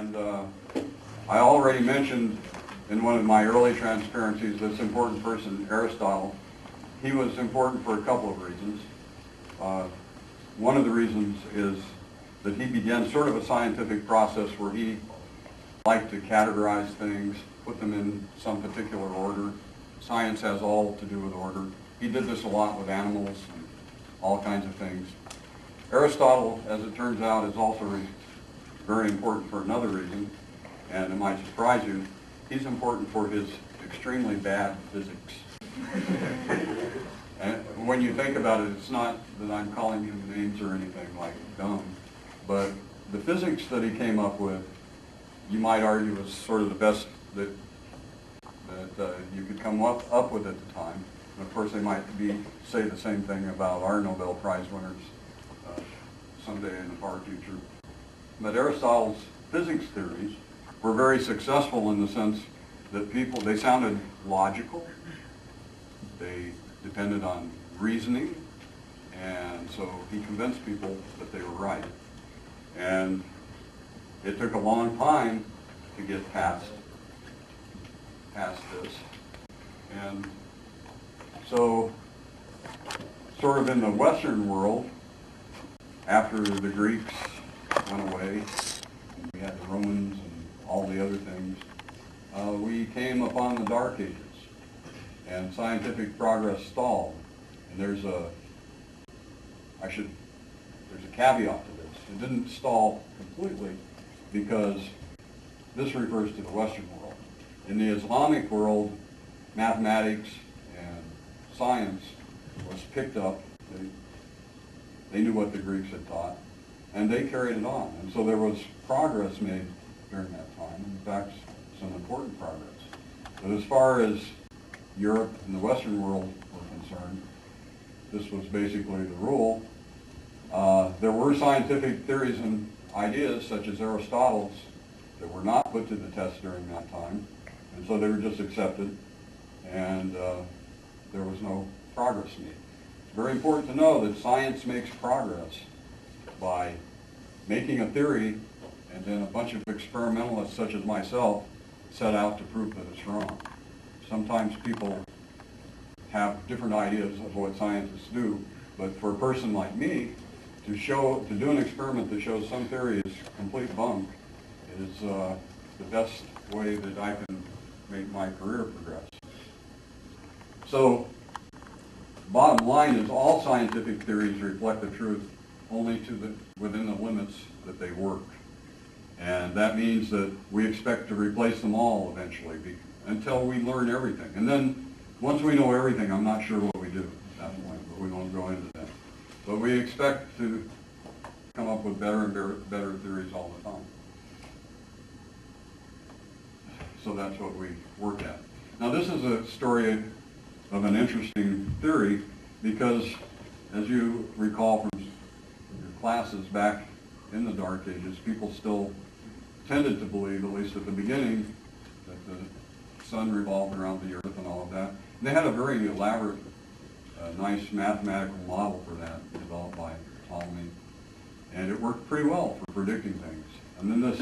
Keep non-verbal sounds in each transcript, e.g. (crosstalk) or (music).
And uh, I already mentioned in one of my early transparencies this important person, Aristotle. He was important for a couple of reasons. Uh, one of the reasons is that he began sort of a scientific process where he liked to categorize things, put them in some particular order. Science has all to do with order. He did this a lot with animals and all kinds of things. Aristotle, as it turns out, is also very important for another reason, and it might surprise you. He's important for his extremely bad physics. (laughs) and when you think about it, it's not that I'm calling him names or anything like dumb, but the physics that he came up with, you might argue was sort of the best that that uh, you could come up, up with at the time. And of course, they might be say the same thing about our Nobel Prize winners uh, someday in the far future. But Aristotle's physics theories were very successful in the sense that people, they sounded logical, they depended on reasoning, and so he convinced people that they were right. And it took a long time to get past past this. And so, sort of in the Western world, after the Greeks went away, and we had the Romans and all the other things, uh, we came upon the Dark Ages, and scientific progress stalled. And there's a, I should, there's a caveat to this. It didn't stall completely because this refers to the Western world. In the Islamic world, mathematics and science was picked up. They, they knew what the Greeks had taught, and they carried it on. And so there was progress made during that time. In fact, some important progress. But as far as Europe and the Western world were concerned, this was basically the rule. Uh, there were scientific theories and ideas, such as Aristotle's, that were not put to the test during that time. And so they were just accepted, and uh, there was no progress made. It's very important to know that science makes progress by making a theory, and then a bunch of experimentalists, such as myself, set out to prove that it's wrong. Sometimes people have different ideas of what scientists do, but for a person like me, to show, to do an experiment that shows some theory is complete bunk is uh, the best way that I can make my career progress. So, bottom line is all scientific theories reflect the truth only to the, within the limits that they work. And that means that we expect to replace them all eventually be, until we learn everything. And then once we know everything, I'm not sure what we do at that point, but we won't go into that. But we expect to come up with better and better, better theories all the time. So that's what we work at. Now this is a story of an interesting theory because as you recall from classes back in the Dark Ages, people still tended to believe, at least at the beginning, that the sun revolved around the earth and all of that. And they had a very elaborate, uh, nice mathematical model for that developed by Ptolemy. And it worked pretty well for predicting things. And then this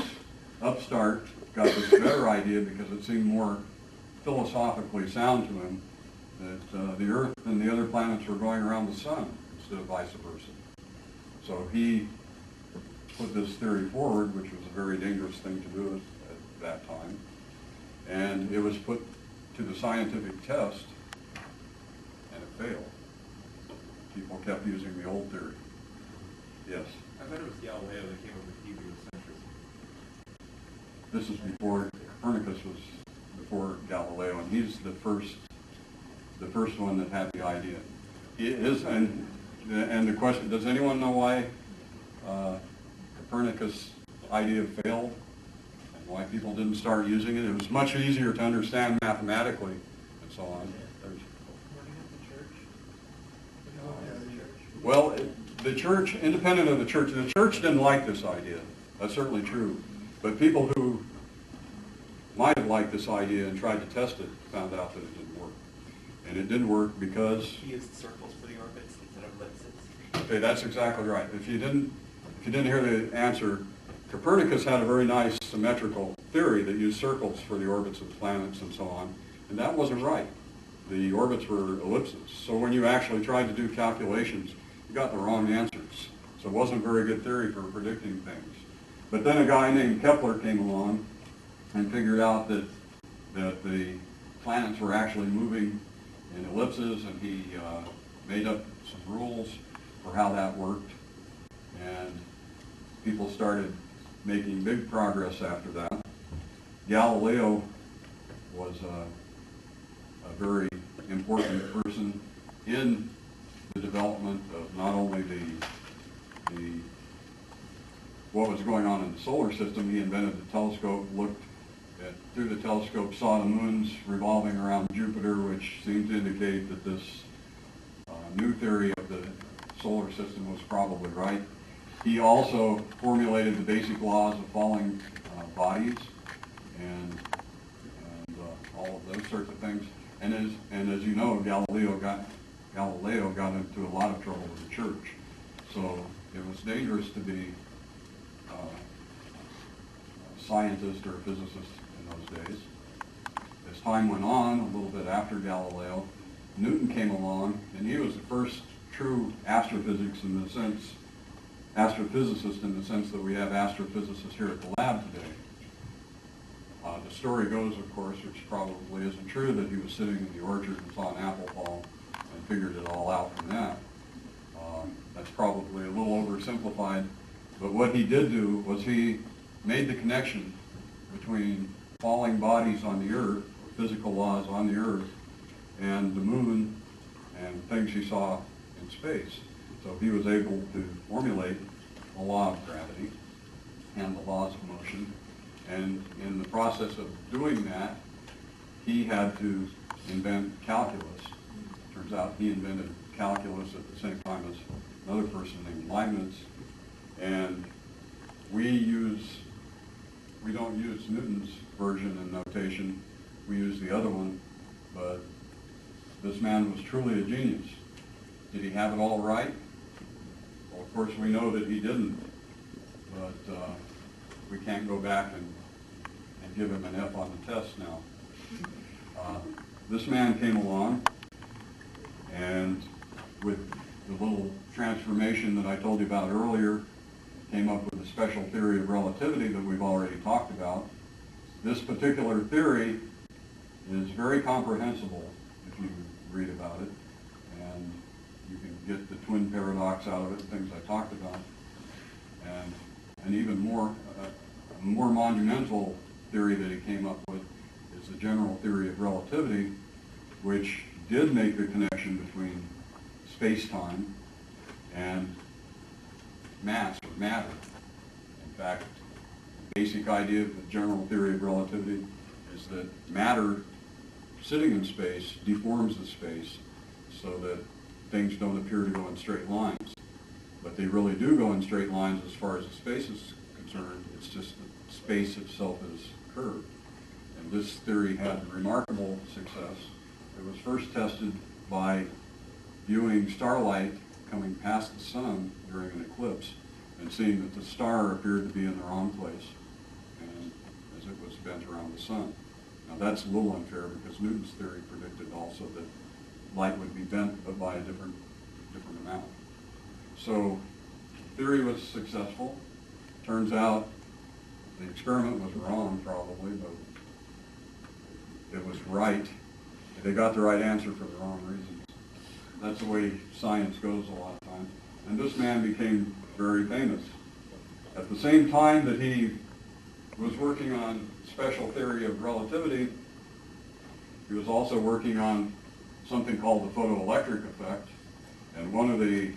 upstart got this better idea because it seemed more philosophically sound to him that uh, the Earth and the other planets were going around the sun instead of vice versa. So he put this theory forward, which was a very dangerous thing to do at, at that time. And it was put to the scientific test, and it failed. People kept using the old theory. Yes? I thought it was Galileo that came up with heliocentrism. This is before Copernicus was before Galileo, and he's the first, the first one that had the idea. He is, and and the question: Does anyone know why uh, Copernicus' idea failed, and why people didn't start using it? It was much easier to understand mathematically, and so on. There's, well, it, the church, independent of the church, the church didn't like this idea. That's certainly true. But people who might have liked this idea and tried to test it found out that it didn't work. And it didn't work because, He used circles for the orbits instead of ellipses. okay, that's exactly right. If you didn't, if you didn't hear the answer, Copernicus had a very nice symmetrical theory that used circles for the orbits of planets and so on, and that wasn't right. The orbits were ellipses. So when you actually tried to do calculations, you got the wrong answers. So it wasn't a very good theory for predicting things. But then a guy named Kepler came along and figured out that, that the planets were actually moving in ellipses, and he uh, made up some rules for how that worked. And people started making big progress after that. Galileo was a, a very important person in the development of not only the, the, what was going on in the solar system, he invented the telescope, looked at, through the telescope, saw the moons revolving around Jupiter, which seemed to indicate that this uh, new theory of the solar system was probably right. He also formulated the basic laws of falling uh, bodies and, and uh, all of those sorts of things. And as, and as you know, Galileo got, Galileo got into a lot of trouble with the church. So it was dangerous to be uh, a scientist or a physicist those days. As time went on, a little bit after Galileo, Newton came along, and he was the first true astrophysics in the sense, astrophysicist in the sense that we have astrophysicists here at the lab today. Uh, the story goes, of course, which probably isn't true, that he was sitting in the orchard and saw an apple fall and figured it all out from that. Um, that's probably a little oversimplified, but what he did do was he made the connection between falling bodies on the earth, physical laws on the earth, and the moon and things he saw in space. So he was able to formulate a law of gravity and the laws of motion. And in the process of doing that, he had to invent calculus. Turns out he invented calculus at the same time as another person named Leibniz. And we use, we don't use Newton's version and notation, we use the other one, but this man was truly a genius. Did he have it all right? Well, of course, we know that he didn't, but uh, we can't go back and, and give him an F on the test now. Uh, this man came along, and with the little transformation that I told you about earlier, came up with a special theory of relativity that we've already talked about. This particular theory is very comprehensible if you read about it, and you can get the twin paradox out of it, things I talked about. And, an even more, uh, more monumental theory that he came up with is the general theory of relativity, which did make the connection between space-time and mass or matter. In fact, basic idea of the general theory of relativity is that matter sitting in space deforms the space so that things don't appear to go in straight lines. But they really do go in straight lines as far as the space is concerned. It's just that space itself is curved. And this theory had remarkable success. It was first tested by viewing starlight coming past the sun during an eclipse and seeing that the star appeared to be in the wrong place and as it was bent around the sun. Now that's a little unfair because Newton's theory predicted also that light would be bent but by a different, different amount. So theory was successful. Turns out the experiment was wrong probably, but it was right. They got the right answer for the wrong reasons. That's the way science goes a lot of times. And this man became very famous. At the same time that he was working on special theory of relativity, he was also working on something called the photoelectric effect. And one of the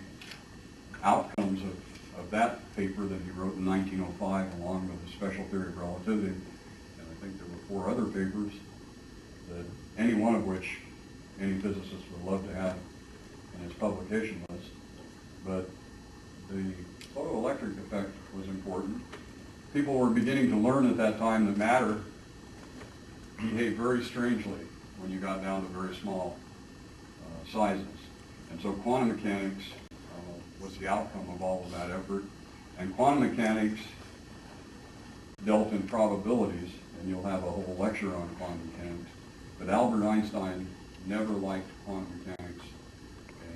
outcomes of, of that paper that he wrote in 1905 along with the special theory of relativity, and I think there were four other papers, that any one of which any physicist would love to have in his publication list. But the photoelectric effect was important. People were beginning to learn at that time that matter behaved very strangely when you got down to very small uh, sizes. And so quantum mechanics uh, was the outcome of all of that effort. And quantum mechanics dealt in probabilities, and you'll have a whole lecture on quantum mechanics. But Albert Einstein never liked quantum mechanics,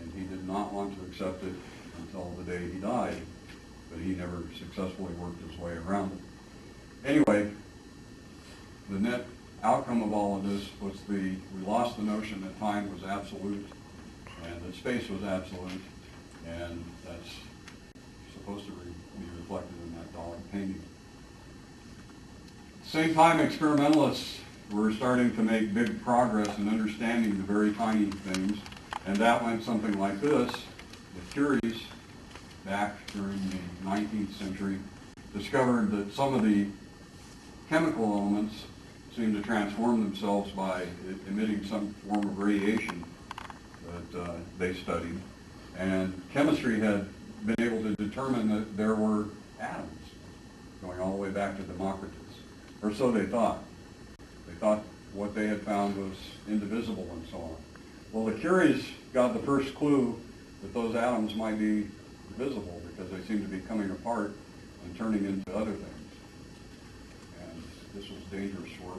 and he did not want to accept it until the day he died, but he never successfully worked his way around it. Anyway, the net outcome of all of this was the, we lost the notion that time was absolute and that space was absolute, and that's supposed to re- be reflected in that Dali painting. Same time, experimentalists were starting to make big progress in understanding the very tiny things, and that went something like this. The Curies, back during the 19th century, discovered that some of the chemical elements seem to transform themselves by emitting some form of radiation that uh, they studied. And chemistry had been able to determine that there were atoms going all the way back to Democritus, or so they thought. They thought what they had found was indivisible and so on. Well, the Curies got the first clue that those atoms might be divisible because they seemed to be coming apart and turning into other things. And this was dangerous work.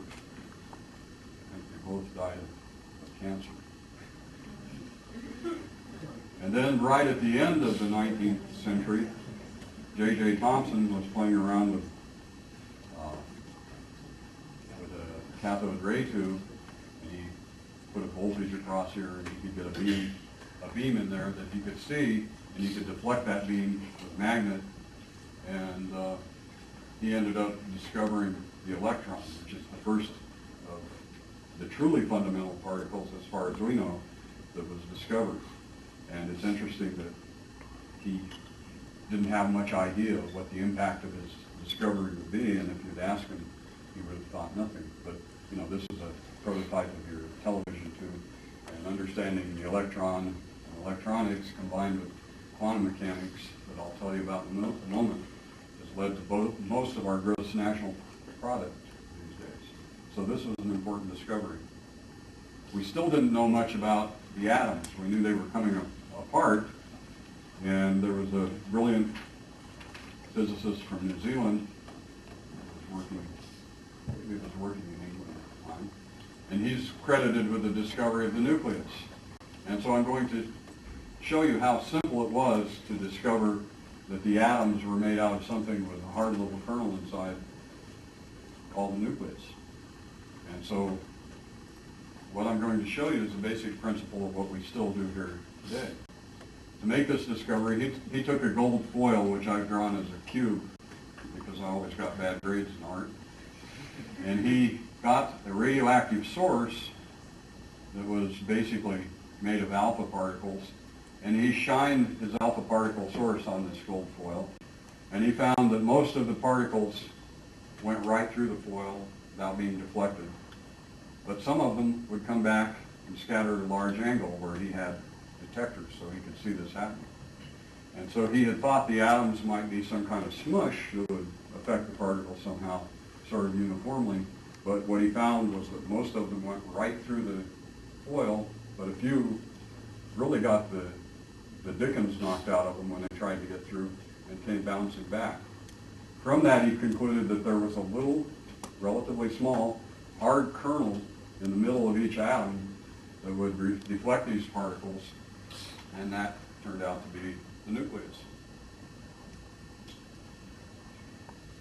I think they both died of, cancer. And then right at the end of the 19th century, J.J. Thomson was playing around with, uh, with a cathode ray tube, and he put a voltage across here, and he could get a beam, a beam in there that he could see, and he could deflect that beam with a magnet, and uh, he ended up discovering the electron, which is the first of the truly fundamental particles, as far as we know, that was discovered. And it's interesting that he didn't have much idea of what the impact of his discovery would be, and if you'd asked him, he would have thought nothing. But, you know, this is a prototype of your television tube, and understanding the electron and electronics combined with quantum mechanics that I'll tell you about in a moment has led to both, most of our gross national product these days. So this was an important discovery. We still didn't know much about the atoms. We knew they were coming apart, and there was a brilliant physicist from New Zealand was working, he was working in England at the time, and he's credited with the discovery of the nucleus. And so I'm going to show you how simple it was to discover that the atoms were made out of something with a hard little kernel inside called the nucleus. And so what I'm going to show you is the basic principle of what we still do here today. To make this discovery, he, he took a gold foil, which I've drawn as a cube, because I always got bad grades in art, and he got a radioactive source that was basically made of alpha particles, and he shined his alpha particle source on this gold foil, and he found that most of the particles went right through the foil without being deflected. But some of them would come back and scatter at a large angle where he had detectors so he could see this happening. And so he had thought the atoms might be some kind of smush that would affect the particles somehow sort of uniformly. But what he found was that most of them went right through the foil, but a few really got the, the dickens knocked out of them when they tried to get through and came bouncing back. From that, he concluded that there was a little, relatively small, hard kernel in the middle of each atom that would deflect these particles, and that turned out to be the nucleus.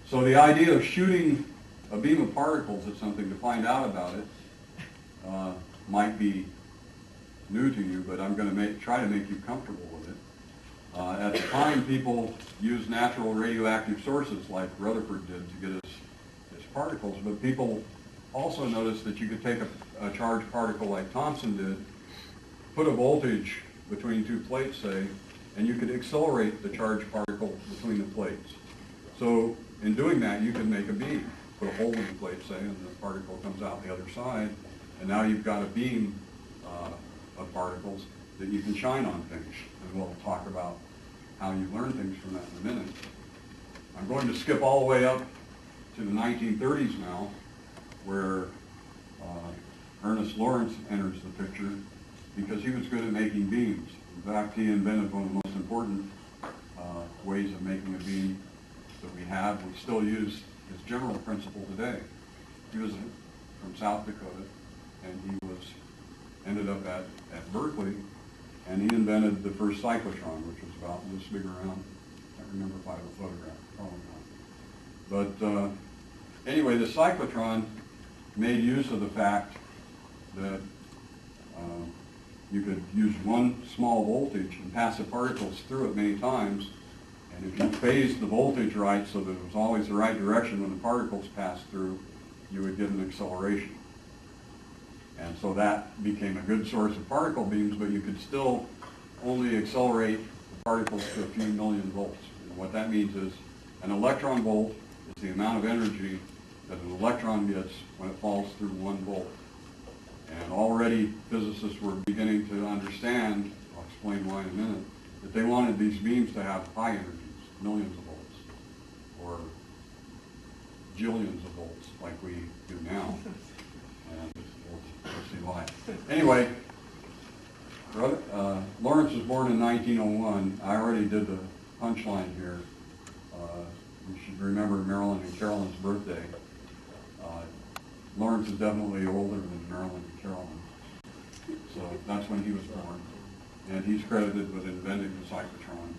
So the idea of shooting a beam of particles at something to find out about it uh, might be new to you, but I'm going to try to make you comfortable. Uh, at the time, people used natural radioactive sources like Rutherford did to get his, its particles, but people also noticed that you could take a, a charged particle like Thomson did, put a voltage between two plates, say, and you could accelerate the charged particle between the plates. So in doing that, you can make a beam. Put a hole in the plate, say, and the particle comes out the other side, and now you've got a beam uh, of particles that you can shine on things. And we'll talk about how you learn things from that in a minute. I'm going to skip all the way up to the 1930s now, where uh, Ernest Lawrence enters the picture because he was good at making beams. In fact, he invented one of the most important uh, ways of making a beam that we have. We still use his general principle today. He was from South Dakota, and he was, ended up at, at Berkeley, and he invented the first cyclotron, which was about this big around. I can't remember if I have a photograph, probably not. But uh, anyway, the cyclotron made use of the fact that uh, you could use one small voltage and pass the particles through it many times. And if you phased the voltage right so that it was always the right direction when the particles passed through, you would get an acceleration. And so that became a good source of particle beams, but you could still only accelerate the particles to a few million volts. And what that means is an electron volt is the amount of energy that an electron gets when it falls through one volt. And already physicists were beginning to understand, I'll explain why in a minute, that they wanted these beams to have high energies, millions of volts, or jillions of volts like we do now. (laughs) And we'll, we'll see why. Anyway, uh, Lawrence was born in 1901. I already did the punchline here. Uh, You should remember Marilyn and Carolyn's birthday. Uh, Lawrence is definitely older than Marilyn and Carolyn. So that's when he was born. And he's credited with inventing the cyclotron,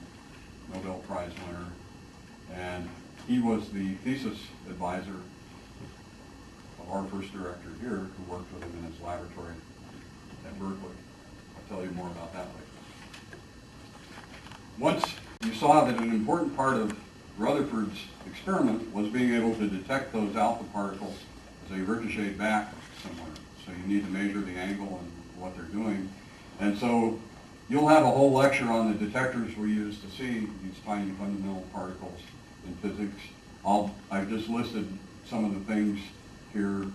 Nobel Prize winner. And he was the thesis advisor our first director here, who worked with him in his laboratory at Berkeley. I'll tell you more about that later. Once you saw that an important part of Rutherford's experiment was being able to detect those alpha particles as they ricochet back somewhere. So you need to measure the angle and what they're doing. And so you'll have a whole lecture on the detectors we use to see these tiny fundamental particles in physics. I'll, I've just listed some of the things here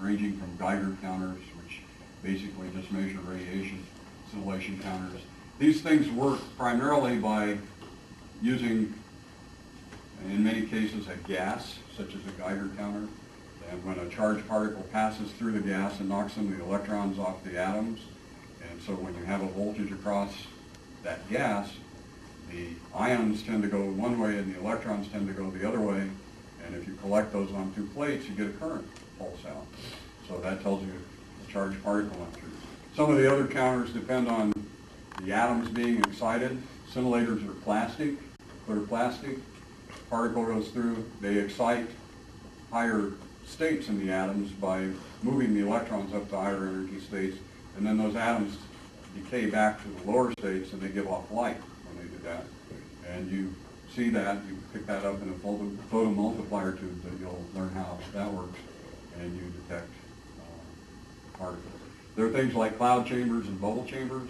ranging from Geiger counters, which basically just measure radiation, scintillation counters. These things work primarily by using, in many cases, a gas, such as a Geiger counter. And when a charged particle passes through the gas and knocks some of the electrons off the atoms, and so when you have a voltage across that gas, the ions tend to go one way and the electrons tend to go the other way. And if you collect those on two plates, you get a current pulse out. So that tells you a charged particle through. Some of the other counters depend on the atoms being excited. Scintillators are plastic, clear plastic. Particle goes through, they excite higher states in the atoms by moving the electrons up to higher energy states, and then those atoms decay back to the lower states and they give off light when they do that. And you see that, you pick that up in a photo, photo multiplier tube that you'll learn how that works, and you detect uh, particles. There are things like cloud chambers and bubble chambers,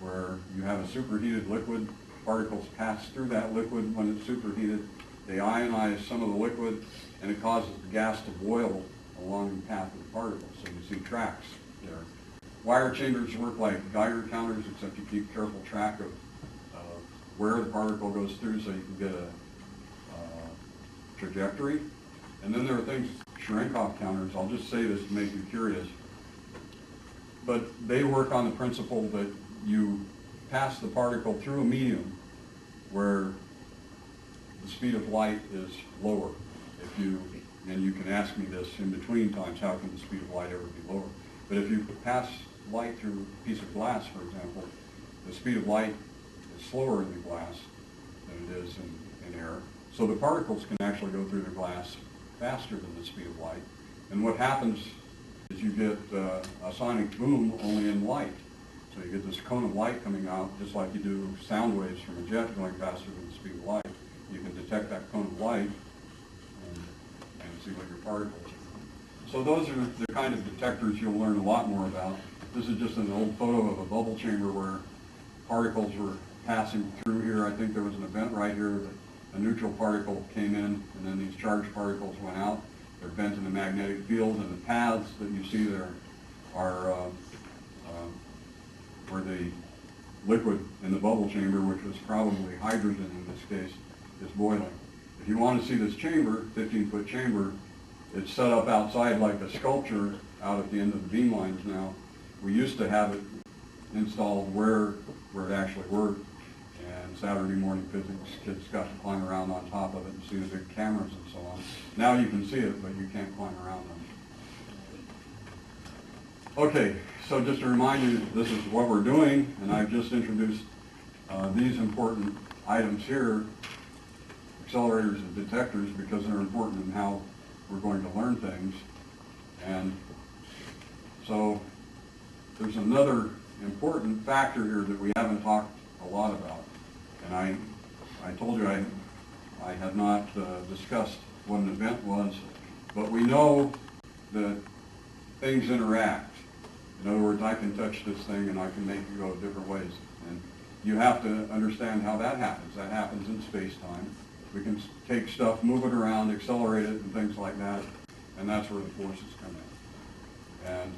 where you have a superheated liquid, particles pass through that liquid when it's superheated, they ionize some of the liquid, and it causes the gas to boil along the path of the particles, so you see tracks there. Wire chambers work like Geiger counters, except you keep careful track of uh, where the particle goes through so you can get a trajectory. And then there are things, Cherenkov counters, I'll just say this to make you curious. But they work on the principle that you pass the particle through a medium where the speed of light is lower. If you, and you can ask me this in between times, how can the speed of light ever be lower? But if you pass light through a piece of glass, for example, the speed of light is slower in the glass than it is in, in air. So the particles can actually go through the glass faster than the speed of light. And what happens is you get uh, a sonic boom only in light. So you get this cone of light coming out, just like you do sound waves from a jet going faster than the speed of light. You can detect that cone of light and, and see what your particles are. So those are the kind of detectors you'll learn a lot more about. This is just an old photo of a bubble chamber where particles were passing through here. I think there was an event right here that a neutral particle came in and then these charged particles went out. They're bent in the magnetic field and the paths that you see there are uh, uh, where the liquid in the bubble chamber, which was probably hydrogen in this case, is boiling. If you want to see this chamber, 15-foot chamber, it's set up outside like a sculpture out at the end of the beam lines now. We used to have it installed where, where it actually worked, Saturday morning physics, kids got to climb around on top of it and see the big cameras and so on. Now you can see it, but you can't climb around them. Okay, so just to remind you, this is what we're doing, and I've just introduced uh, these important items here, accelerators and detectors, because they're important in how we're going to learn things. And so there's another important factor here that we haven't talked a lot about. And I, I told you I, I had not uh, discussed what an event was, but we know that things interact. In other words, I can touch this thing and I can make it go different ways. And you have to understand how that happens. That happens in space-time. We can take stuff, move it around, accelerate it and things like that, and that's where the forces come in. And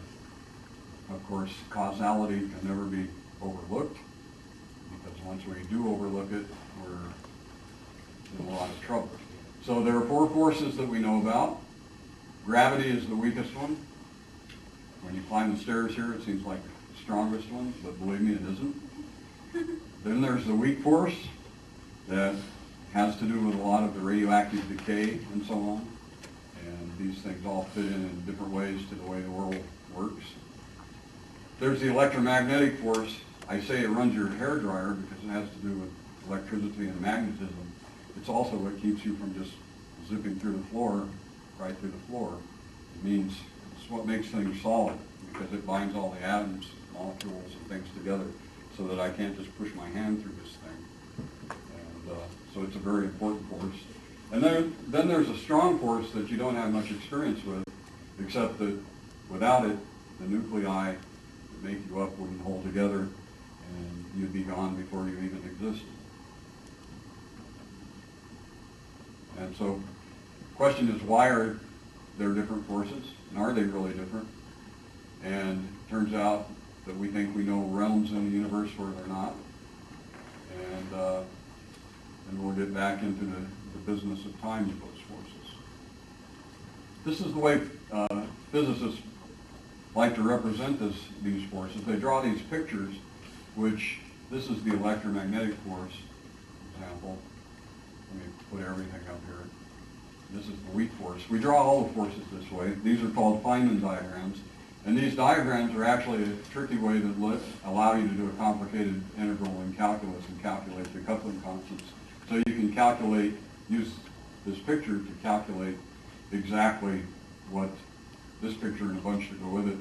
of course, causality can never be overlooked, because once we do overlook it, we're in a lot of trouble. So there are four forces that we know about. Gravity is the weakest one. When you climb the stairs here, it seems like the strongest one, but believe me, it isn't. (laughs) Then there's the weak force that has to do with a lot of the radioactive decay and so on. And these things all fit in in different ways to the way the world works. There's the electromagnetic force. I say it runs your hair dryer because it has to do with electricity and magnetism. It's also what keeps you from just zipping through the floor, right through the floor. It means it's what makes things solid because it binds all the atoms, molecules, and things together so that I can't just push my hand through this thing. And uh, so it's a very important force. And then, then there's a strong force that you don't have much experience with, except that without it, the nuclei that make you up wouldn't hold together, and you'd be gone before you even existed. And so, question is, why are there different forces, and are they really different? And turns out that we think we know realms in the universe where they're not. And, uh, and we'll get back into the, the business of time with those forces. This is the way uh, physicists like to represent this, these forces. They draw these pictures, which this is the electromagnetic force, for example. Let me put everything up here. This is the weak force. We draw all the forces this way. These are called Feynman diagrams. And these diagrams are actually a tricky way that let, allow you to do a complicated integral in calculus and calculate the coupling constants. So you can calculate, use this picture to calculate exactly what this picture and a bunch that go with it,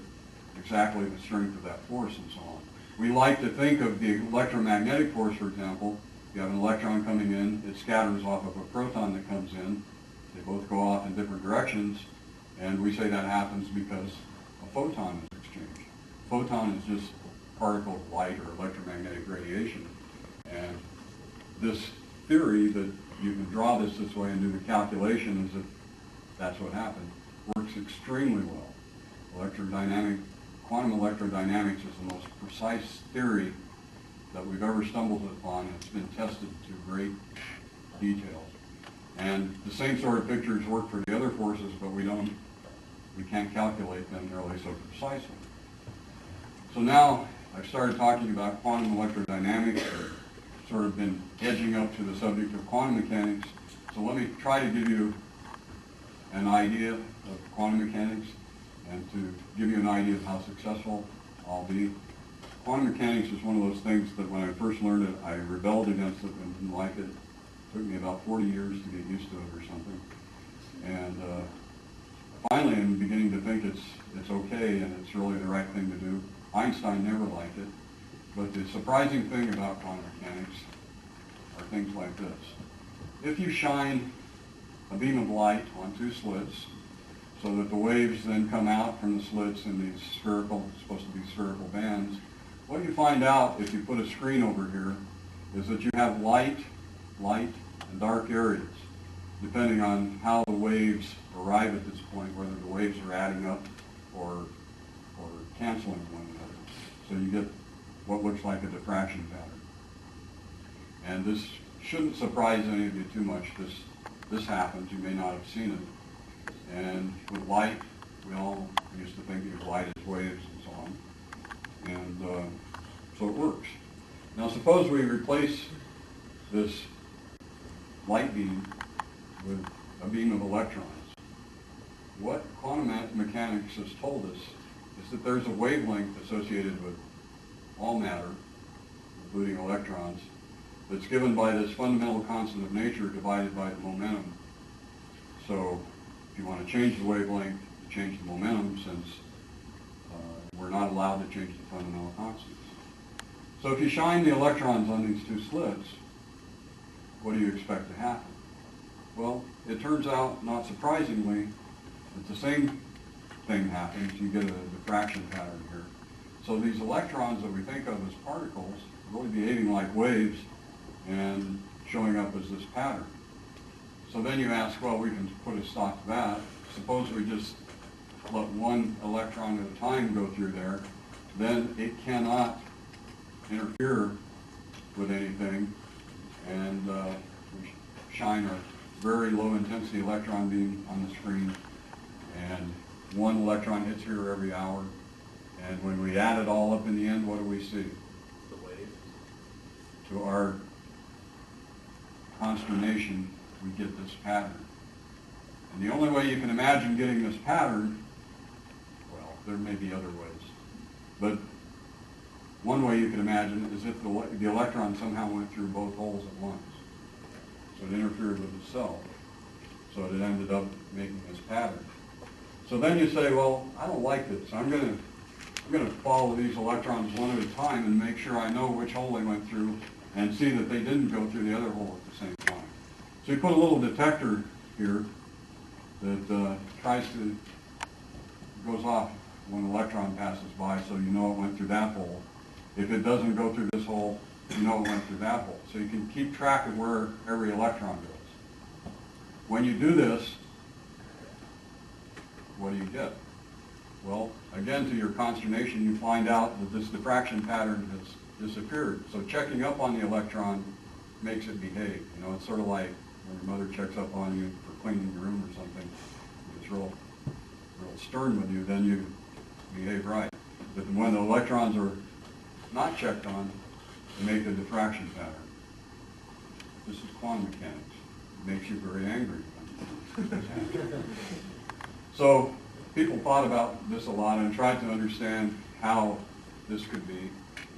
exactly the strength of that force and so on. We like to think of the electromagnetic force, for example. You have an electron coming in, it scatters off of a proton that comes in. They both go off in different directions, and we say that happens because a photon is exchanged. Photon is just a particle of light or electromagnetic radiation. And this theory that you can draw this this way and do the calculation as if that's what happened, works extremely well. Electrodynamic, quantum electrodynamics is the most precise theory that we've ever stumbled upon. It's been tested to great details. And the same sort of pictures work for the other forces, but we don't, we can't calculate them nearly so precisely. So now I've started talking about quantum electrodynamics, sort of been edging up to the subject of quantum mechanics. So let me try to give you an idea of quantum mechanics and to give you an idea of how successful I'll be. Quantum mechanics is one of those things that when I first learned it, I rebelled against it and didn't like it. It took me about 40 years to get used to it or something. And uh, finally, I'm beginning to think it's, it's okay and it's really the right thing to do. Einstein never liked it. But the surprising thing about quantum mechanics are things like this. If you shine a beam of light on two slits so that the waves then come out from the slits in these spherical, supposed to be spherical bands, what you find out if you put a screen over here is that you have light, light, and dark areas, depending on how the waves arrive at this point, whether the waves are adding up or, or canceling one another. So you get what looks like a diffraction pattern. And this shouldn't surprise any of you too much. This, this happens. You may not have seen it. And with light, we all used to think of light as waves and so on. And uh, so it works. Now suppose we replace this light beam with a beam of electrons. What quantum mechanics has told us is that there's a wavelength associated with all matter, including electrons, that's given by this fundamental constant of nature divided by the momentum. So you want to change the wavelength, change the momentum since uh, we're not allowed to change the fundamental constants. So if you shine the electrons on these two slits, what do you expect to happen? Well, it turns out, not surprisingly, that the same thing happens. You get a diffraction pattern here. So these electrons that we think of as particles are really behaving like waves and showing up as this pattern. So then you ask, well, we can put a stop to that. Suppose we just let one electron at a time go through there, then it cannot interfere with anything, and uh, we shine a very low intensity electron beam on the screen, and one electron hits here every hour, and when we add it all up in the end, what do we see? The waves. To our consternation, we get this pattern. And the only way you can imagine getting this pattern, well, there may be other ways, but one way you can imagine is if the, the electron somehow went through both holes at once. So it interfered with itself. So it ended up making this pattern. So then you say, well, I don't like this. I'm going to I'm going to follow these electrons one at a time and make sure I know which hole they went through and see that they didn't go through the other hole at the same time. So you put a little detector here that uh, tries to, goes off when an electron passes by so you know it went through that hole. If it doesn't go through this hole, you know it went through that hole. So you can keep track of where every electron goes. When you do this, what do you get? Well, again, to your consternation, you find out that this diffraction pattern has disappeared. So checking up on the electron makes it behave. You know, it's sort of like when your mother checks up on you for cleaning your room or something. It's real, real stern with you, then you behave right. But when the electrons are not checked on, they make a diffraction pattern. This is quantum mechanics. It makes you very angry. (laughs) So people thought about this a lot and tried to understand how this could be,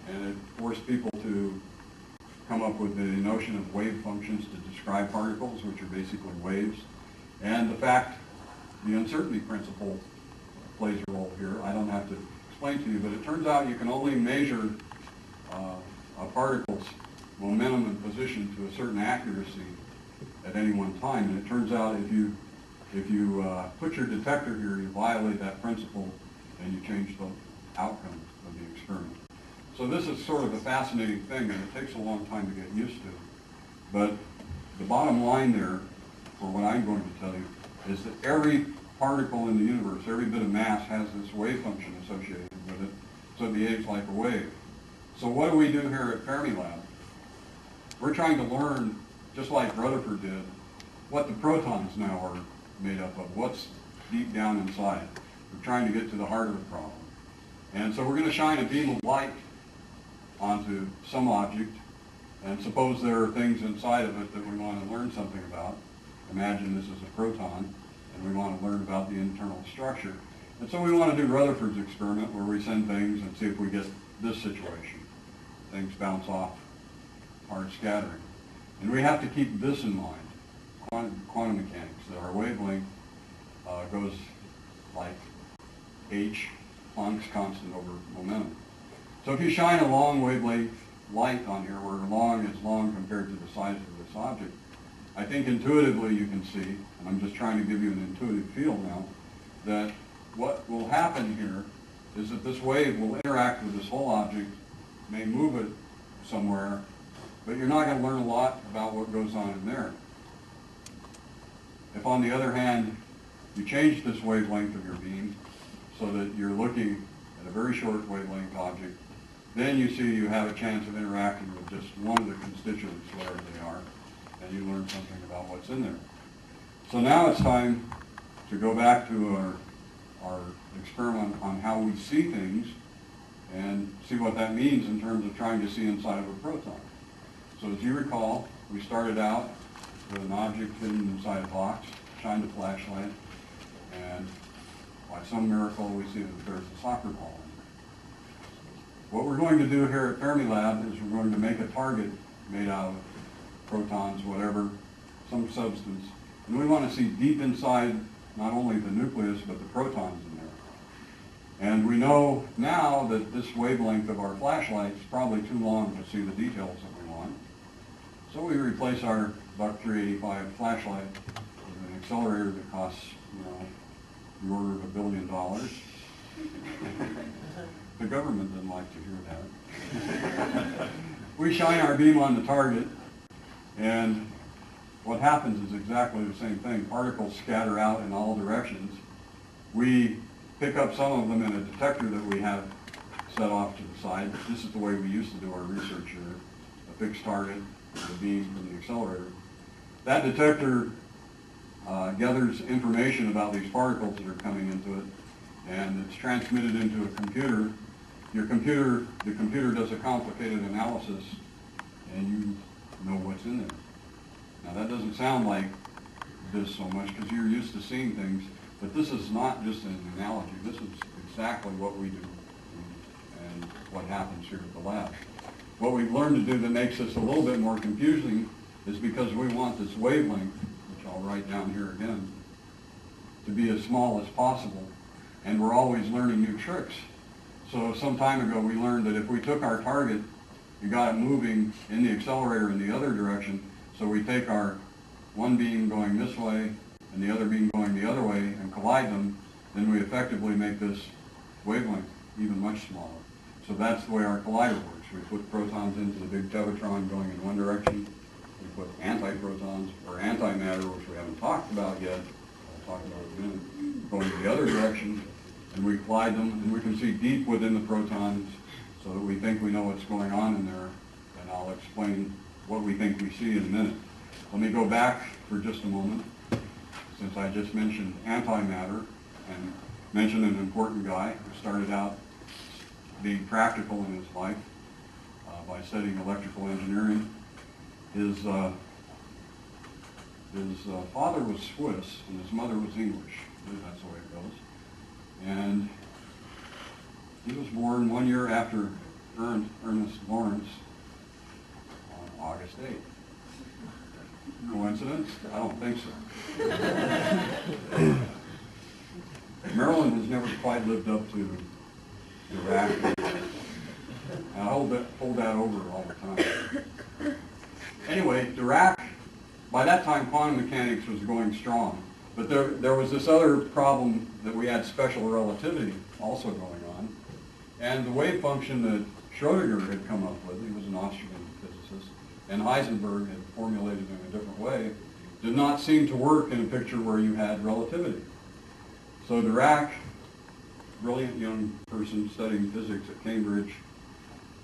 and it forced people to come up with the notion of wave functions to describe particles, which are basically waves. And the fact, the uncertainty principle plays a role here. I don't have to explain to you, but it turns out you can only measure uh, a particle's momentum and position to a certain accuracy at any one time. And it turns out if you if you uh, put your detector here, you violate that principle and you change the outcome of the experiment. So this is sort of a fascinating thing and it takes a long time to get used to. But the bottom line there, for what I'm going to tell you, is that every particle in the universe, every bit of mass has this wave function associated with it, so it behaves like a wave. So what do we do here at Fermilab? We're trying to learn, just like Rutherford did, what the protons now are made up of, what's deep down inside. We're trying to get to the heart of the problem. And so we're going to shine a beam of light onto some object, and suppose there are things inside of it that we want to learn something about. Imagine this is a proton, and we want to learn about the internal structure. And so we want to do Rutherford's experiment where we send things and see if we get this situation. Things bounce off, hard scattering. And we have to keep this in mind quantum, mechanics, that our wavelength uh, goes like h Planck's constant over momentum. So if you shine a long wavelength light on here, where long is long compared to the size of this object, I think intuitively you can see, and I'm just trying to give you an intuitive feel now, that what will happen here is that this wave will interact with this whole object, may move it somewhere, but you're not going to learn a lot about what goes on in there. If on the other hand, you change this wavelength of your beam so that you're looking at a very short wavelength object, then you see you have a chance of interacting with just one of the constituents, whatever they are, and you learn something about what's in there. So now it's time to go back to our, our experiment on how we see things and see what that means in terms of trying to see inside of a proton. So as you recall, we started out with an object hidden inside a box, shined a flashlight, and by some miracle, we see that there's a soccer ball. What we're going to do here at Fermilab is we're going to make a target made out of protons, whatever, some substance. And we want to see deep inside not only the nucleus, but the protons in there. And we know now that this wavelength of our flashlight is probably too long to see the details that we want. So we replace our Buck 385 flashlight with an accelerator that costs, you know, the order of a billion dollars. (laughs) The government doesn't like to hear that. (laughs) We shine our beam on the target, and what happens is exactly the same thing. Particles scatter out in all directions. We pick up some of them in a detector that we have set off to the side. This is the way we used to do our research here. A fixed target, the beam from the accelerator. That detector uh, gathers information about these particles that are coming into it, and it's transmitted into a computer. Your computer, the computer does a complicated analysis, and you know what's in there. Now, that doesn't sound like this so much, because you're used to seeing things, but this is not just an analogy. This is exactly what we do and what happens here at the lab. What we've learned to do that makes this a little bit more confusing is because we want this wavelength, which I'll write down here again, to be as small as possible. And we're always learning new tricks. So some time ago, we learned that if we took our target and got it moving in the accelerator in the other direction, so we take our one beam going this way and the other beam going the other way and collide them, then we effectively make this wavelength even much smaller. So that's the way our collider works. We put protons into the big tevatron going in one direction. We put antiprotons or antimatter, which we haven't talked about yet, I'll talk about it going the other direction, and we collide them, and we can see deep within the protons so that we think we know what's going on in there, and I'll explain what we think we see in a minute. Let me go back for just a moment, since I just mentioned antimatter, and mentioned an important guy who started out being practical in his life uh, by studying electrical engineering. His, uh, his uh, father was Swiss and his mother was English. That's the way it goes. And he was born one year after Ern- Ernest Lawrence on August 8th. Coincidence? I don't think so. (laughs) Maryland has never quite lived up to Dirac. I hold that, hold that over all the time. Anyway, Dirac, by that time quantum mechanics was going strong, but there, there was this other problem that we had special relativity also going on. And the wave function that Schrodinger had come up with, he was an Austrian physicist, and Heisenberg had formulated in a different way, did not seem to work in a picture where you had relativity. So Dirac, brilliant young person studying physics at Cambridge,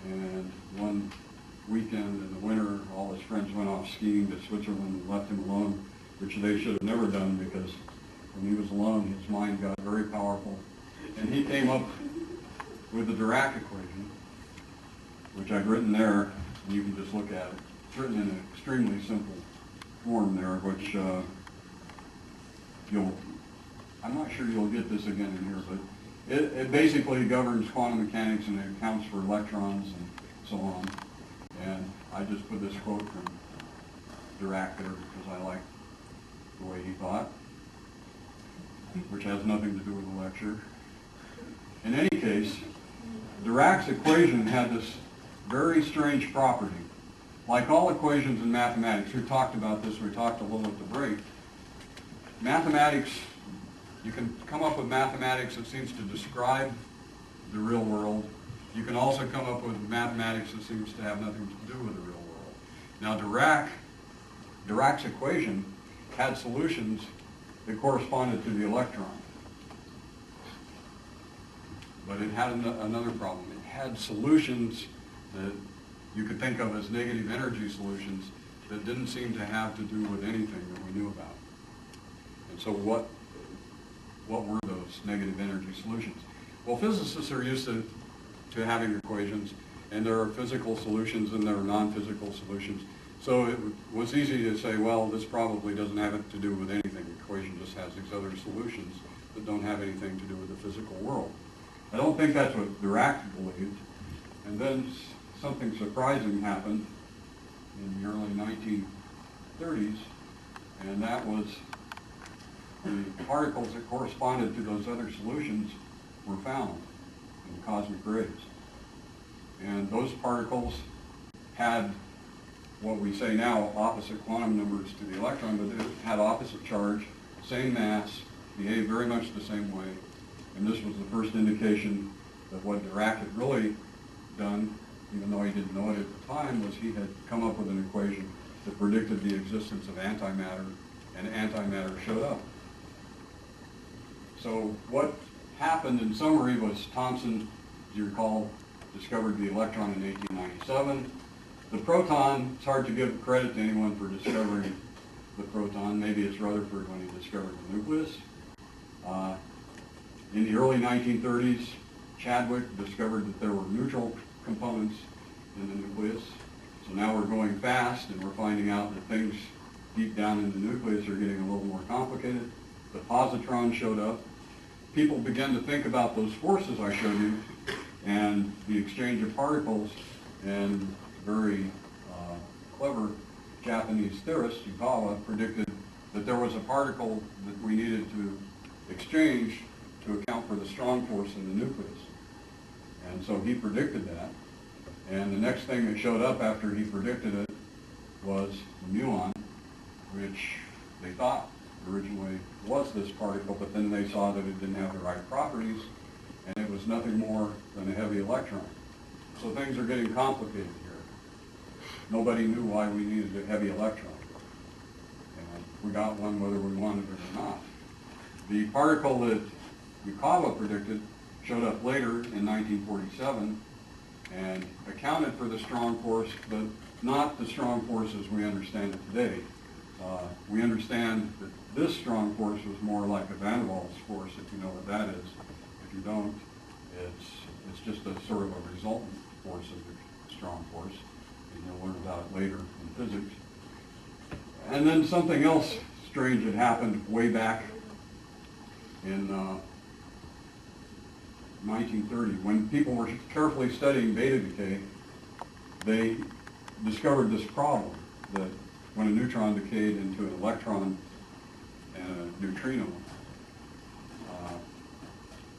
and one weekend in the winter, all his friends went off skiing to Switzerland and left him alone, which they should have never done because when he was alone, his mind got very powerful. And he came up with the Dirac equation, which I've written there, and you can just look at it. It's written in an extremely simple form there, which uh, you'll, I'm not sure you'll get this again in here, but it, it basically governs quantum mechanics and it accounts for electrons and so on. And I just put this quote from Dirac there because I like the way he thought, which has nothing to do with the lecture. In any case, Dirac's equation had this very strange property. Like all equations in mathematics, we talked about this, we talked a little at the break. Mathematics, you can come up with mathematics that seems to describe the real world. You can also come up with mathematics that seems to have nothing to do with the real world. Now Dirac, Dirac's equation had solutions that corresponded to the electron. But it had an- another problem. It had solutions that you could think of as negative energy solutions that didn't seem to have to do with anything that we knew about. And so what, what were those negative energy solutions? Well, physicists are used to, to having equations, and there are physical solutions and there are non-physical solutions. So it was easy to say, well, this probably doesn't have it to do with anything. The equation just has these other solutions that don't have anything to do with the physical world. I don't think that's what Dirac believed. And then something surprising happened in the early 1930s, and that was the particles that corresponded to those other solutions were found in cosmic rays. And those particles had what we say now opposite quantum numbers to the electron, but it had opposite charge, same mass, behaved very much the same way. And this was the first indication that what Dirac had really done, even though he didn't know it at the time, was he had come up with an equation that predicted the existence of antimatter, and antimatter showed up. So what happened in summary was Thomson, as you recall, discovered the electron in 1897. The proton, it's hard to give credit to anyone for discovering the proton. Maybe it's Rutherford when he discovered the nucleus. Uh, in the early 1930s, Chadwick discovered that there were neutral components in the nucleus. So now we're going fast and we're finding out that things deep down in the nucleus are getting a little more complicated. The positron showed up. People began to think about those forces I showed you and the exchange of particles and very uh, clever Japanese theorist, Yukawa, predicted that there was a particle that we needed to exchange to account for the strong force in the nucleus. And so he predicted that. And the next thing that showed up after he predicted it was the muon, which they thought originally was this particle, but then they saw that it didn't have the right properties, and it was nothing more than a heavy electron. So things are getting complicated. Nobody knew why we needed a heavy electron. And we got one whether we wanted it or not. The particle that Yukawa predicted showed up later in 1947 and accounted for the strong force, but not the strong force as we understand it today. Uh, we understand that this strong force was more like a Van Waals force, if you know what that is. If you don't, it's, it's just a sort of a resultant force of the strong force. You'll learn about later in physics. And then something else strange had happened way back in uh, 1930. When people were carefully studying beta decay, they discovered this problem that when a neutron decayed into an electron and a neutrino, uh,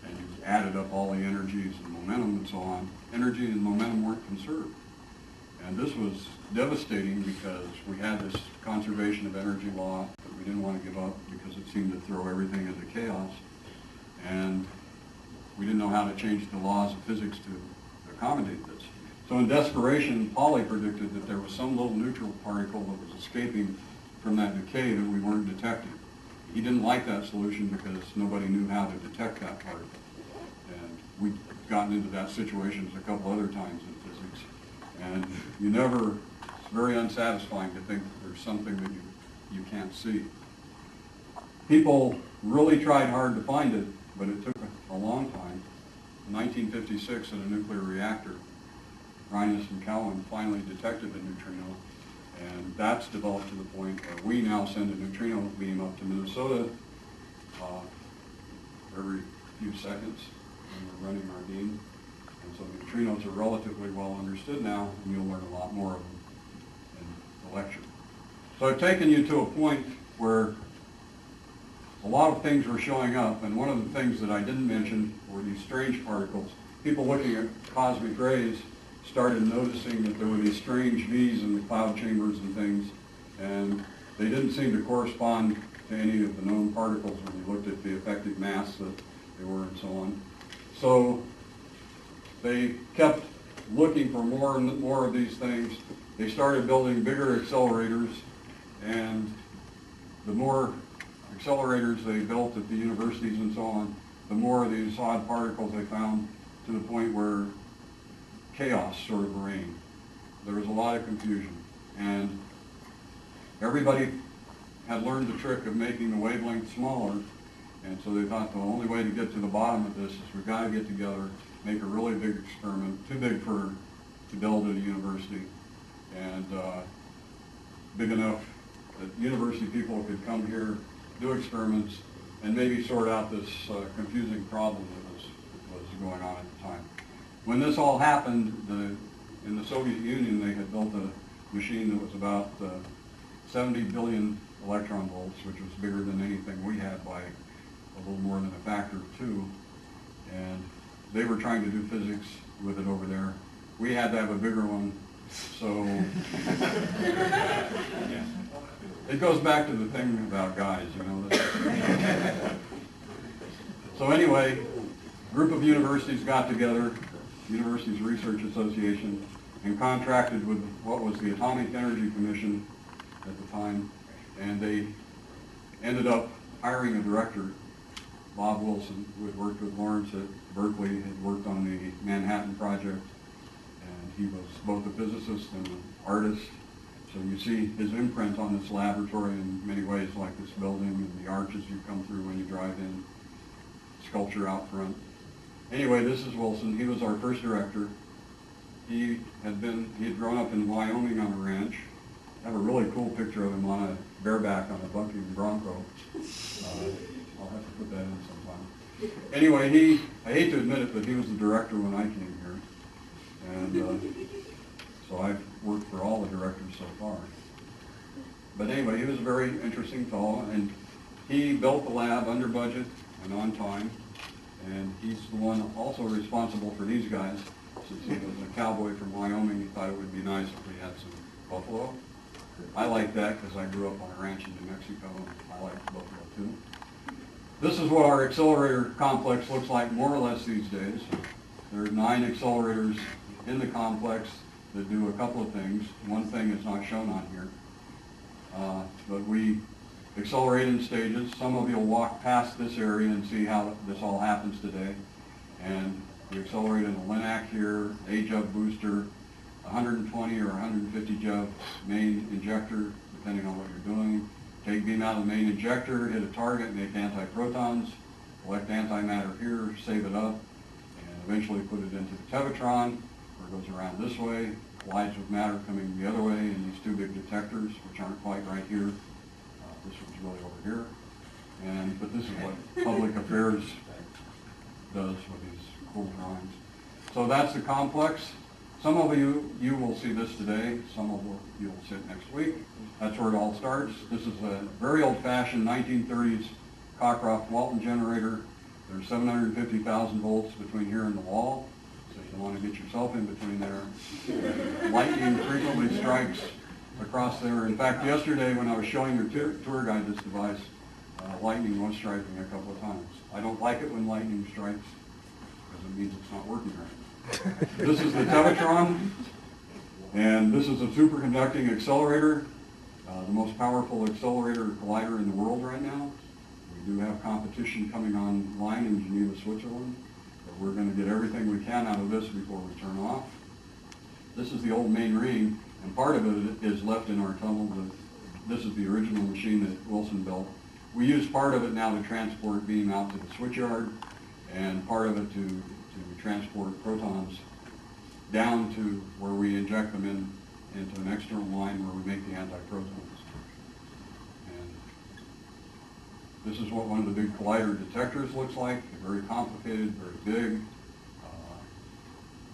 and you added up all the energies and momentum and so on, energy and momentum weren't conserved. And this was devastating because we had this conservation of energy law that we didn't want to give up because it seemed to throw everything into chaos. And we didn't know how to change the laws of physics to accommodate this. So in desperation, Pauli predicted that there was some little neutral particle that was escaping from that decay that we weren't detecting. He didn't like that solution because nobody knew how to detect that particle. And we've gotten into that situation a couple other times in physics. And you never, it's very unsatisfying to think that there's something that you, you can't see. People really tried hard to find it, but it took a, a long time. In 1956, in a nuclear reactor, Reines and Cowan finally detected the neutrino, and that's developed to the point where we now send a neutrino beam up to Minnesota uh, every few seconds when we're running our beam. And so neutrinos are relatively well understood now, and you'll learn a lot more of them in the lecture. So I've taken you to a point where a lot of things were showing up, and one of the things that I didn't mention were these strange particles. People looking at cosmic rays started noticing that there were these strange V's in the cloud chambers and things, and they didn't seem to correspond to any of the known particles when you looked at the effective mass that they were and so on. So they kept looking for more and more of these things. They started building bigger accelerators, and the more accelerators they built at the universities and so on, the more of these odd particles they found to the point where chaos sort of reigned. There was a lot of confusion. And everybody had learned the trick of making the wavelength smaller. And so they thought the only way to get to the bottom of this is we've got to get together, make a really big experiment, too big for to build at a university. And uh, big enough that university people could come here, do experiments, and maybe sort out this uh, confusing problem that was, was going on at the time. When this all happened, the, in the Soviet Union, they had built a machine that was about uh, 70 billion electron volts, which was bigger than anything we had by a little more than a factor of two. And they were trying to do physics with it over there. We had to have a bigger one, so (laughs) it goes back to the thing about guys, you know. So anyway, group of universities got together, Universities Research Association, and contracted with what was the Atomic Energy Commission at the time, and they ended up hiring a director, Bob Wilson, who had worked with Lawrence at Berkeley, had worked on the Manhattan Project, and he was both a physicist and an artist. So you see his imprint on this laboratory in many ways, like this building and the arches you come through when you drive in, sculpture out front. Anyway, this is Wilson. He was our first director. He had been, he had grown up in Wyoming on a ranch. I have a really cool picture of him on a bareback on a bucking bronco. Uh, I'll have to put that in sometime. Anyway, he, I hate to admit it, but he was the director when I came here. And uh, so I've worked for all the directors so far. But anyway, he was a very interesting fellow, and he built the lab under budget and on time. And he's the one also responsible for these guys. Since he was a cowboy from Wyoming, he thought it would be nice if we had some buffalo. I like that because I grew up on a ranch in New Mexico, and I like buffalo too. This is what our accelerator complex looks like more or less these days. There are nine accelerators in the complex that do a couple of things. One thing is not shown on here. Uh, But we accelerate in stages. Some of you will walk past this area and see how this all happens today. And we accelerate in a LINAC here, 8-GeV booster, 120 or 150 GeV main injector, depending on what you're doing. Take beam out of the main injector, hit a target, make antiprotons, collect antimatter here, save it up, and eventually put it into the Tevatron, where it goes around this way, collides with matter coming the other way in these two big detectors, which aren't quite right here. Uh, This one's really over here. And, but this is what (laughs) public affairs does with these cool drawings. So that's the complex. Some of you, you will see this today, some of you will see it next week. That's where it all starts. This is a very old-fashioned 1930s Cockcroft Walton generator. There's 750,000 volts between here and the wall, so you want to get yourself in between there. (laughs) Lightning frequently strikes across there. In fact, yesterday when I was showing your tour tour guide this device, uh, lightning was striking a couple of times. I don't like it when lightning strikes because it means it's not working right. (laughs) This is the Tevatron, and this is a superconducting accelerator, uh, the most powerful accelerator collider in the world right now. We do have competition coming online in Geneva, Switzerland, but we're going to get everything we can out of this before we turn off. This is the old main ring, and part of it is left in our tunnel. This is the original machine that Wilson built. We use part of it now to transport beam out to the switchyard, and part of it to, to transport protons down to where we inject them in, into an external line where we make the antiprotons. And this is what one of the big collider detectors looks like. They're very complicated, very big. Uh,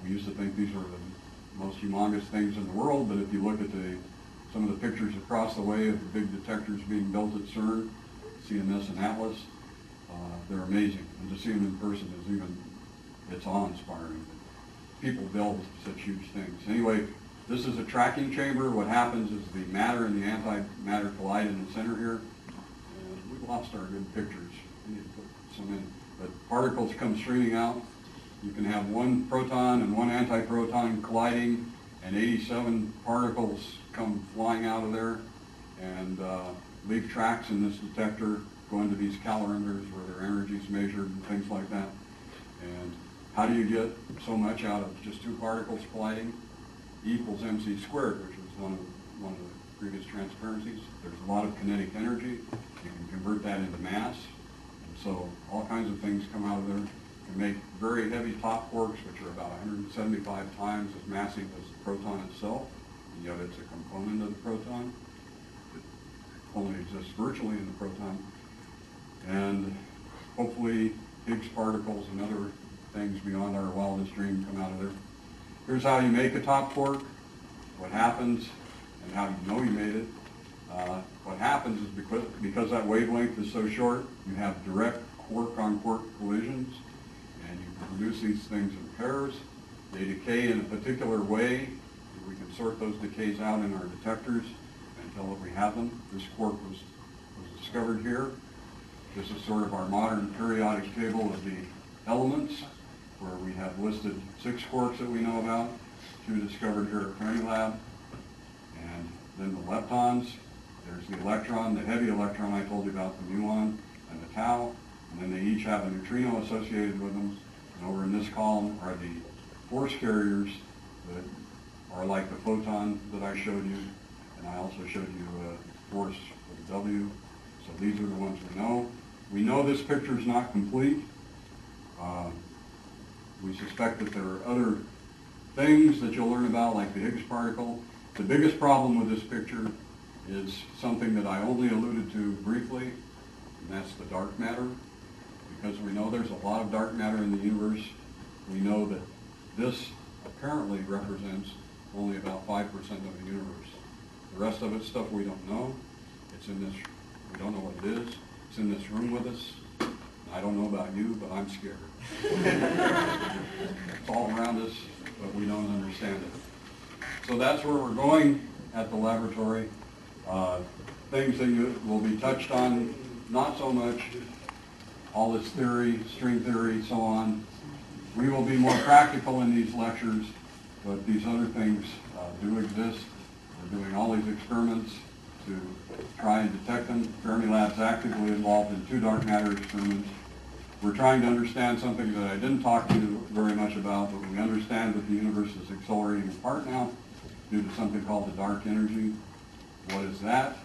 We used to think these were the most humongous things in the world, but if you look at the, some of the pictures across the way of the big detectors being built at CERN, CMS and Atlas, uh, they're amazing. And to see them in person is even, it's awe-inspiring. People build such huge things. Anyway, this is a tracking chamber. What happens is the matter and the antimatter collide in the center here. We lost our good pictures. We need to put some in. But particles come streaming out. You can have one proton and one antiproton colliding, and 87 particles come flying out of there and uh, leave tracks in this detector, go into these calorimeters where their energy is measured and things like that. And how do you get so much out of just two particles colliding? Equals mc squared, which was one of, one of the previous transparencies. There's a lot of kinetic energy. You can convert that into mass. And so all kinds of things come out of there. You can make very heavy top quarks, which are about 175 times as massive as the proton itself, and yet it's a component of the proton. It only exists virtually in the proton. And hopefully Higgs particles and other things beyond our wildest dream come out of there. Here's how you make a top quark, what happens, and how you know you made it. Uh, what happens is because, because that wavelength is so short, you have direct quark-on-quark collisions, and you produce these things in pairs. They decay in a particular way. We can sort those decays out in our detectors and tell if we have them. This quark was, was discovered here. This is sort of our modern periodic table of the elements, where we have listed six quarks that we know about, two discovered here at Fermilab, and then the leptons. There's the electron, the heavy electron I told you about, the muon, and the tau, and then they each have a neutrino associated with them. And over in this column are the force carriers that are like the photon that I showed you, and I also showed you uh, force with W. So these are the ones we know. We know this picture is not complete. Uh, we suspect that there are other things that you'll learn about, like the Higgs particle. The biggest problem with this picture is something that I only alluded to briefly, and that's the dark matter. Because we know there's a lot of dark matter in the universe, we know that this apparently represents only about 5% of the universe. The rest of it's stuff we don't know. It's in this, we don't know what it is. It's in this room with us. I don't know about you, but I'm scared. It's (laughs) all around us, but we don't understand it. So that's where we're going at the laboratory. Uh, Things that you will be touched on, not so much all this theory, string theory, so on. We will be more practical in these lectures, but these other things uh, do exist. We're doing all these experiments to try and detect them. Fermilab's actively involved in two dark matter experiments. We're trying to understand something that I didn't talk to you very much about, but we understand that the universe is accelerating apart now due to something called the dark energy. What is that?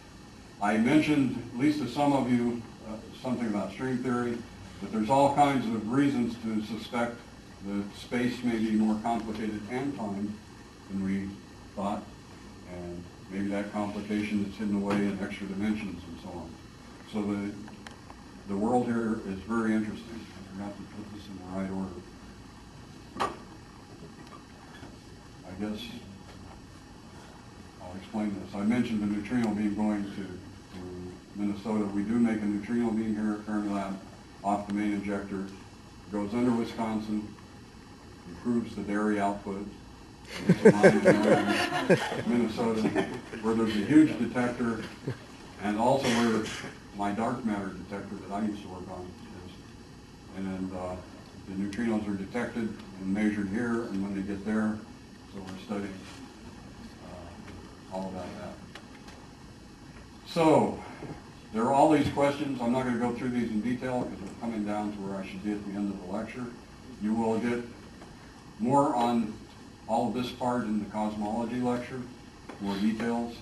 I mentioned, at least to some of you, uh, something about string theory, but there's all kinds of reasons to suspect that space may be more complicated and time than we thought, and maybe that complication is hidden away in extra dimensions and so on. So the, the world here is very interesting. I forgot to put this in the right order. I guess I'll explain this. I mentioned the neutrino beam going to, to Minnesota. We do make a neutrino beam here at Fermilab off the main injector. Goes under Wisconsin, improves the dairy output. Minnesota, where there's a huge detector, and also where my dark matter detector that I used to work on is. And uh, the neutrinos are detected and measured here, and when they get there, so we're studying uh, all about that. So, there are all these questions. I'm not going to go through these in detail because we're coming down to where I should be at the end of the lecture. You will get more on all of this part in the cosmology lecture, more details.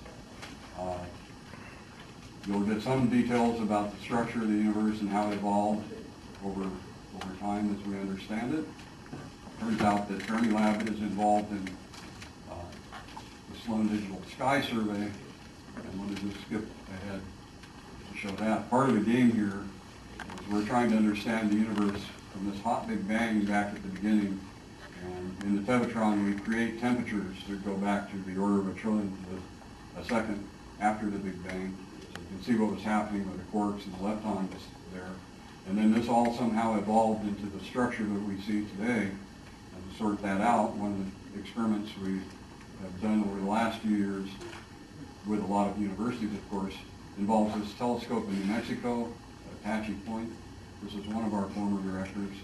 Uh, You'll get some details about the structure of the universe and how it evolved over, over time as we understand it. Turns out that Fermilab is involved in uh, the Sloan Digital Sky Survey, and let me just skip ahead to show that. Part of the game here is we're trying to understand the universe from this hot big bang back at the beginning. And in the Tevatron, we create temperatures that go back to the order of a trillionth of a second after the Big Bang. Can see what was happening with the quarks and the leptons there. And then this all somehow evolved into the structure that we see today. And to sort that out, one of the experiments we have done over the last few years with a lot of universities, of course, involves this telescope in New Mexico, Apache Point. This is one of our former directors.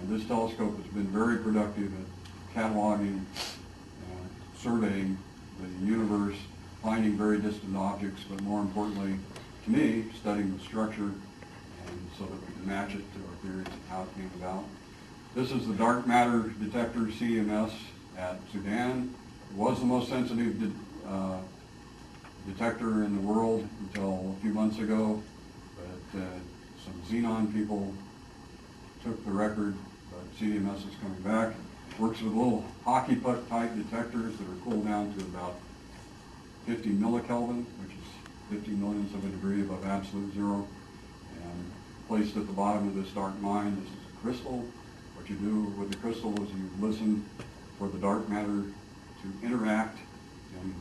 And this telescope has been very productive at cataloging, uh, surveying the universe, finding very distant objects, but more importantly, to me, studying the structure and so that we can match it to our theories of how it came about. This is the dark matter detector CDMS at Soudan. It was the most sensitive de- uh, detector in the world until a few months ago, but uh, some xenon people took the record, but CDMS is coming back. Works with little hockey puck type detectors that are cooled down to about 50 millikelvin, which is fifty millionths of a degree above absolute zero. And placed at the bottom of this dark mine, this is a crystal. What you do with the crystal is you listen for the dark matter to interact in,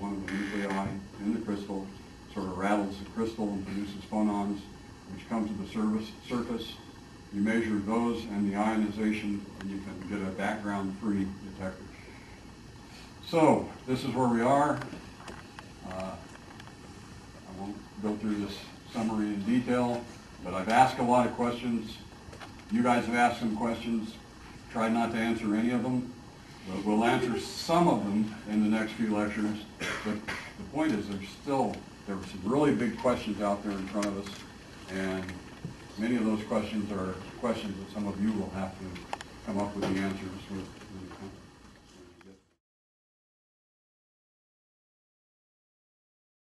one of the nuclei in the crystal, sort of rattles the crystal and produces phonons, which come to the surface, surface. You measure those and the ionization, and you can get a background-free detector. So, this is where we are. Uh, I won't go through this summary in detail, but I've asked a lot of questions. You guys have asked some questions. Tried not to answer any of them, but we'll answer some of them in the next few lectures. But the point is, there's still, there were some really big questions out there in front of us, and many of those questions are questions that some of you will have to come up with the answers with